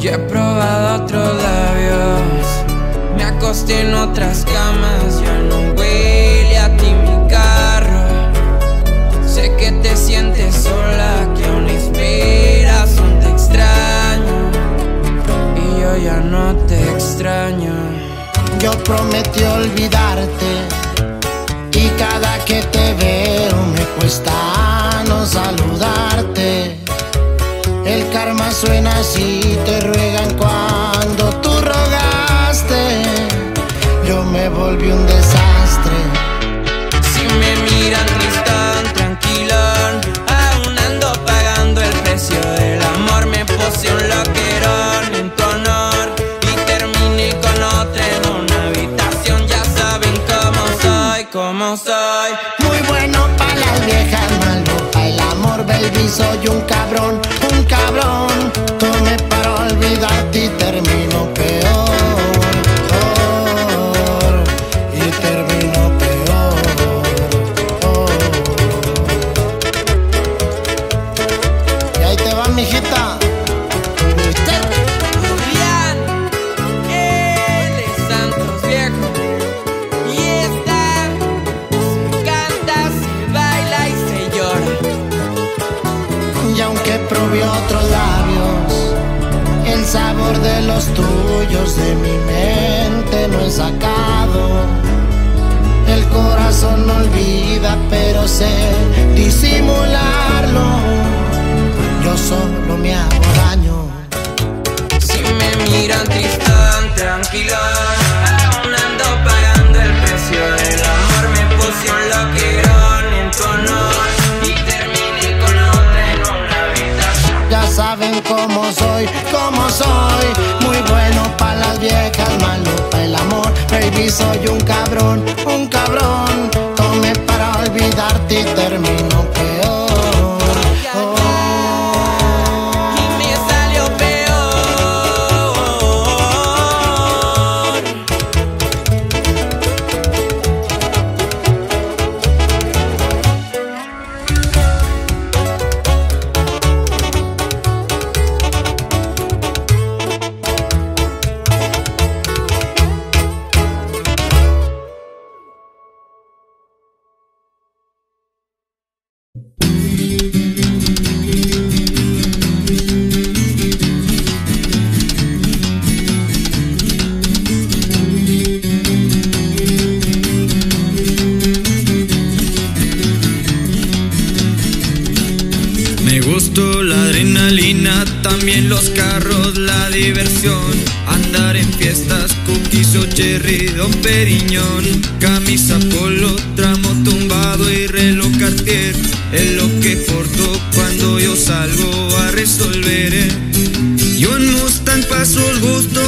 Yo he probado otros labios, me acosté en otras camas, ya no huele a ti mi carro. Sé que te sientes sola, que aún esperas, aún te extraño. Y yo ya no te extraño. Yo prometí olvidarte y cada que te veo me cuesta El karma suena así, te ruegan cuando tú rogaste. Yo me volví un desastre. Si me miran tristón, tranquilón, aún ando pagando el precio del amor. Me puse un loquerón en tu honor y terminé con otra en una habitación. Ya saben cómo soy, cómo soy. Muy bueno para las viejas, malo para el amor, baby. Soy un cabrón. Probé otros labios, el sabor de los tuyos de mi mente no he sacado. El corazón no olvida, pero sé disimularlo. Yo solo me hago daño. Soy, cómo soy. Muy bueno para las viejas, malo para el amor. Baby, soy un cabrón. También los carros, la diversión. Andar en fiestas, cookies o cherry, don Periñón. Camisa polo, tramo tumbado y reloj Cartier. Es lo que porto cuando yo salgo a resolver. eh. Yo en Mustang paso el gusto